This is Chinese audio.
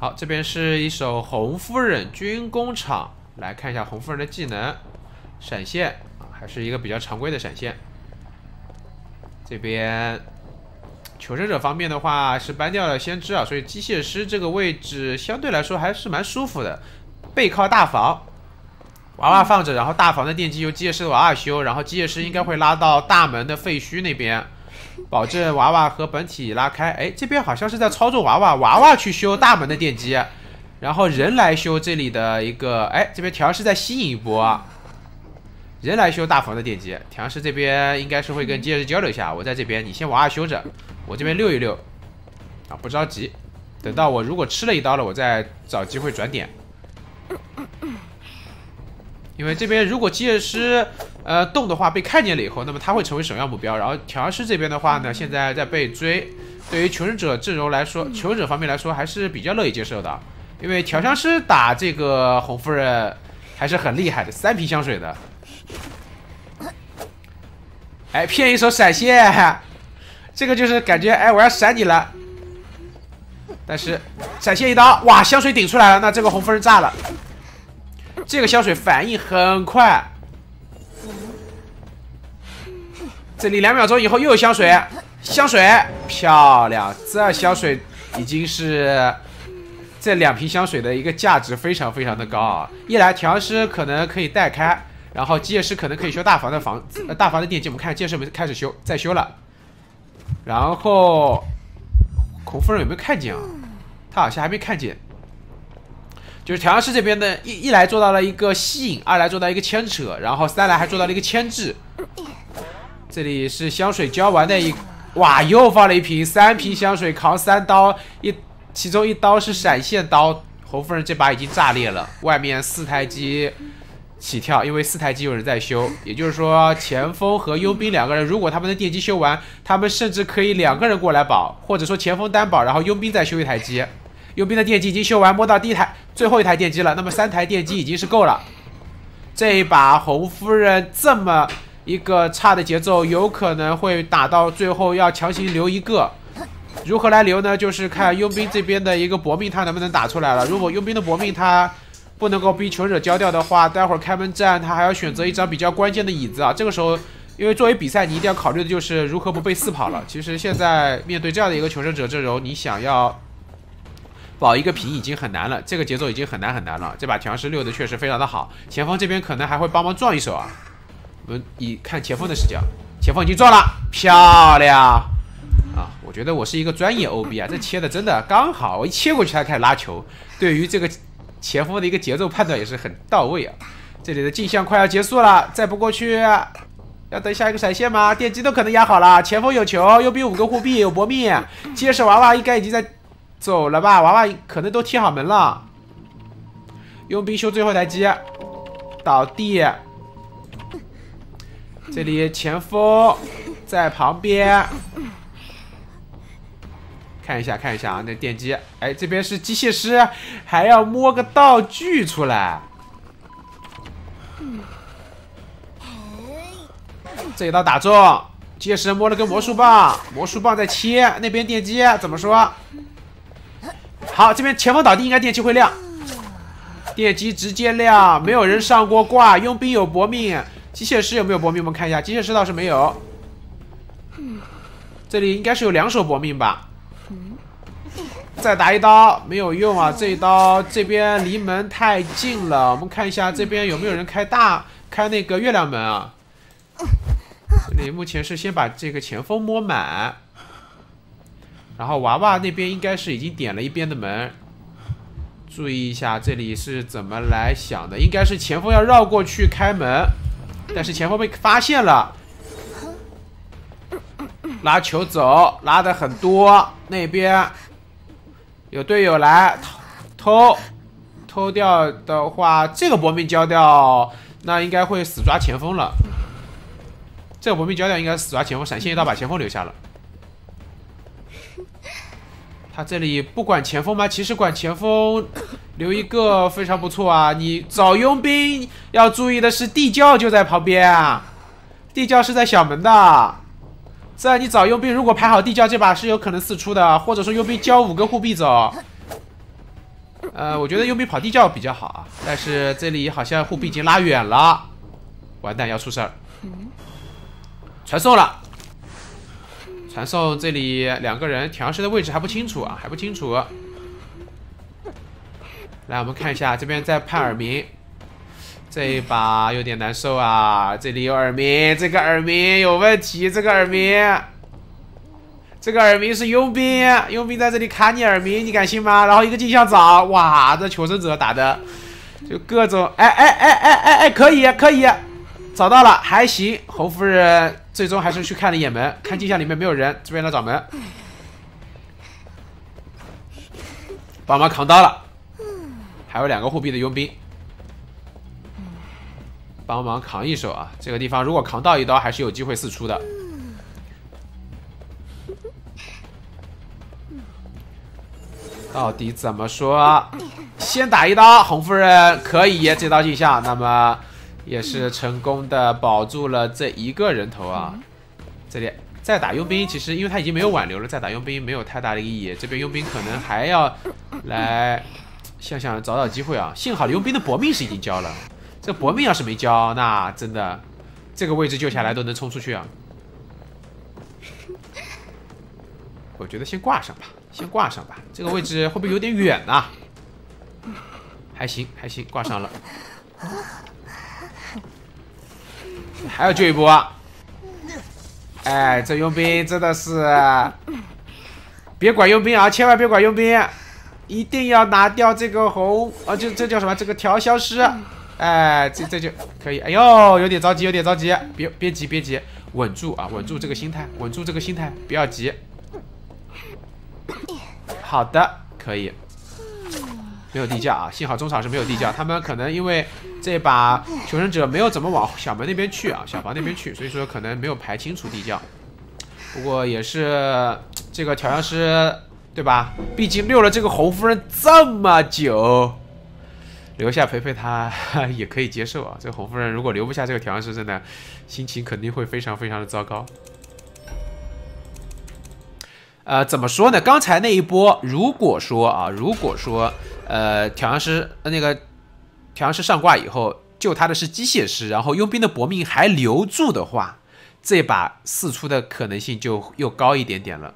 好，这边是一手红夫人军工厂，来看一下红夫人的技能，闪现啊，还是一个比较常规的闪现。这边求生者方面的话是搬掉了先知啊，所以机械师这个位置相对来说还是蛮舒服的，背靠大房，娃娃放着，然后大房的电机由机械师的娃娃修，然后机械师应该会拉到大门的废墟那边。保证娃娃和本体拉开。哎，这边好像是在操作娃娃，娃娃去修大门的电机，然后人来修这里的一个。哎，这边调师在吸引一波，人来修大房的电机。调师这边应该是会跟机械师交流一下。我在这边，你先娃娃修着，我这边溜一溜。啊，不着急，等到我如果吃了一刀了，我再找机会转点。因为这边如果机械师。呃，动的话被看见了以后，那么他会成为首要目标。然后调香师这边的话呢，现在在被追。对于求生者阵容来说，求生者方面来说还是比较乐意接受的，因为调香师打这个红夫人还是很厉害的，三瓶香水的。哎，骗一手闪现，这个就是感觉哎，我要闪你了。但是闪现一刀，哇，香水顶出来了，那这个红夫人炸了。这个香水反应很快。这里两秒钟以后又有香水，香水漂亮，这香水已经是这两瓶香水的一个价值非常非常的高啊！一来调香师可能可以带开，然后机械师可能可以修大房的房呃大房的电机，我们看机械师们开始修在修了，然后孔夫人有没有看见啊？他好像还没看见，就是调香师这边的一一来做到了一个吸引，二来做到一个牵扯，然后三来还做到了一个牵制。这里是香水浇完的一，哇，又放了一瓶，三瓶香水扛三刀，一其中一刀是闪现刀，红夫人这把已经炸裂了，外面四台机起跳，因为四台机有人在修，也就是说前锋和佣兵两个人，如果他们的电机修完，他们甚至可以两个人过来保，或者说前锋单保，然后佣兵再修一台机，佣兵的电机已经修完，摸到第一台最后一台电机了，那么三台电机已经是够了，这一把红夫人这么。一个差的节奏，有可能会打到最后要强行留一个，如何来留呢？就是看佣兵这边的一个搏命，他能不能打出来了。如果佣兵的搏命他不能够逼求者交掉的话，待会儿开门战他还要选择一张比较关键的椅子啊。这个时候，因为作为比赛，你一定要考虑的就是如何不被四跑了。其实现在面对这样的一个求生者阵容，你想要保一个平已经很难了，这个节奏已经很难很难了。这把强势溜的确实非常的好，前锋这边可能还会帮忙撞一手啊。我们以看前锋的视角，前锋已经撞了，漂亮啊！我觉得我是一个专业 OB 啊，这切的真的刚好，我一切过去他开始拉球，对于这个前锋的一个节奏判断也是很到位啊。这里的镜像快要结束了，再不过去要等下一个闪现吗？电机都可能压好了，前锋有球，右边五个护臂有搏命，接手娃娃应该已经在走了吧？娃娃可能都贴好门了，佣兵修最后台机，倒地。这里前锋在旁边，看一下看一下啊，那电机，哎，这边是机械师，还要摸个道具出来。这一刀打中，机械师摸了根魔术棒，魔术棒在切，那边电机怎么说？好，这边前锋倒地，应该电机会亮，电机直接亮，没有人上过挂，佣兵有搏命。机械师有没有搏命？我们看一下，机械师倒是没有。这里应该是有两手搏命吧？再打一刀没有用啊！这一刀这边离门太近了。我们看一下这边有没有人开大开那个月亮门啊？这里目前是先把这个前锋摸满，然后娃娃那边应该是已经点了一边的门。注意一下这里是怎么来想的？应该是前锋要绕过去开门。但是前锋被发现了，拉球走，拉的很多。那边有队友来偷，偷掉的话，这个搏命交掉，那应该会死抓前锋了。这个搏命交掉应该死抓前锋，闪现一刀把前锋留下了。他这里不管前锋吗？其实管前锋。留一个非常不错啊！你找佣兵要注意的是地窖就在旁边啊，地窖是在小门的。这你找佣兵，如果排好地窖，这把是有可能四出的，或者说佣兵交五个护臂走。呃，我觉得佣兵跑地窖比较好啊，但是这里好像护臂已经拉远了，完蛋要出事儿。传送了，传送这里两个人调试的位置还不清楚啊，还不清楚。来，我们看一下这边在判耳鸣，这一把有点难受啊，这里有耳鸣，这个耳鸣有问题，这个耳鸣。这个耳鸣是佣兵，佣兵在这里卡你耳鸣，你敢信吗？然后一个镜像爪，哇，这求生者打的就各种，哎哎哎哎哎哎，可以可以，找到了，还行。侯夫人最终还是去看了一眼门，看镜像里面没有人，这边来找门，帮忙扛刀了，还有两个护臂的佣兵，帮忙扛一手啊！这个地方如果扛到一刀，还是有机会四出的。到底怎么说？先打一刀，红夫人可以这刀镜像，那么也是成功的保住了这一个人头啊。这里再打佣兵，其实因为他已经没有挽留了，再打佣兵没有太大的意义。这边佣兵可能还要来想想找找机会啊。幸好佣兵的搏命是已经交了，这搏命要是没交，那真的这个位置救下来都能冲出去啊。我觉得先挂上吧。先挂上吧，这个位置会不会有点远呢？还行，还行，挂上了。还要救一波。哎，这佣兵真的是，别管佣兵啊，千万别管佣兵，一定要拿掉这个红啊，就这叫什么？这个调消师。哎，这这就可以。哎呦，有点着急，有点着急，别别急，别急，稳住啊，稳住这个心态，稳住这个心态，不要急。好的，可以。没有地窖啊，幸好中场是没有地窖，他们可能因为这把求生者没有怎么往小门那边去啊，小房那边去，所以说可能没有排清楚地窖。不过也是这个调香师对吧？毕竟溜了这个红夫人这么久，留下陪陪他也可以接受啊。这个侯夫人如果留不下这个调香师，真的心情肯定会非常非常的糟糕。呃，怎么说呢？刚才那一波，如果说啊，如果说，呃，调香师那个调香师上挂以后，救他的是机械师，然后佣兵的搏命还留住的话，这把四出的可能性就又高一点点了。